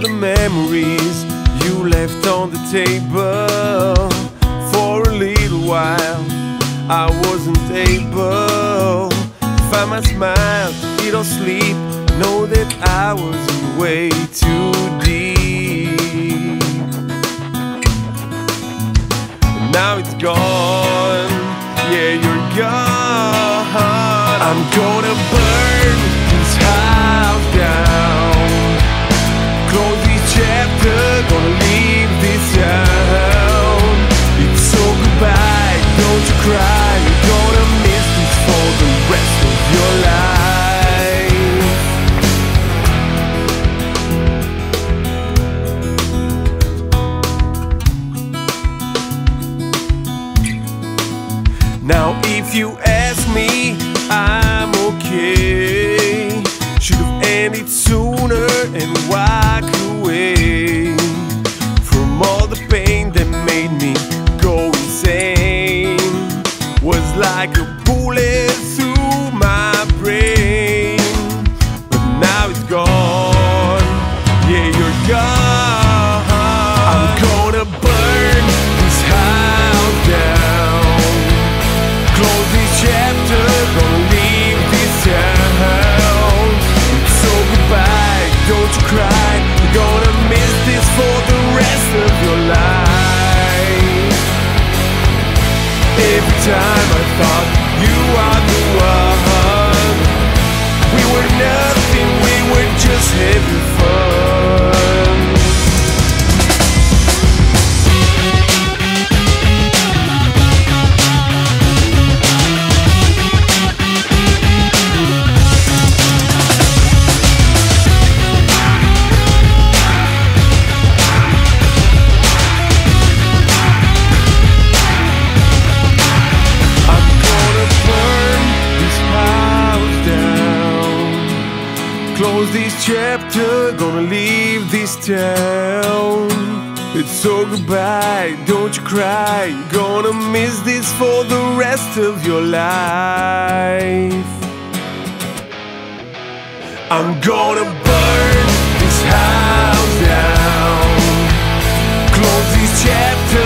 the memories you left on the table. For a little while, I wasn't able to find my smile, eat or sleep. Know that I was in way too deep. Now it's gone, yeah, you're gone. I'm gonna burn this house down. Now, if you ask me, I'm okay. Should have ended sooner and walk Every time I thought you are the one, we were nothing, we were just having Close this chapter, gonna leave this town. It's so goodbye, don't you cry. Gonna miss this for the rest of your life. I'm gonna burn this house down. Close this chapter,